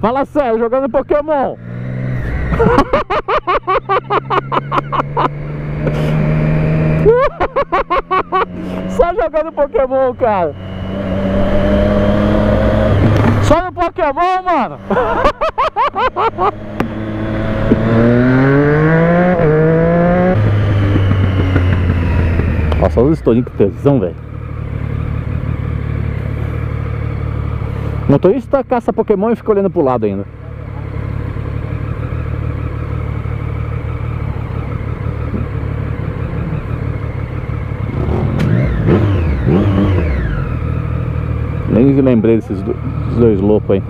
Fala sério, jogando Pokémon. Só jogando Pokémon, cara. Só no Pokémon, mano. Nossa, olha os estourinhos que tesão, velho. Motorista caça Pokémon e fica olhando pro lado ainda. Nem lembrei desses do- desses dois loucos aí.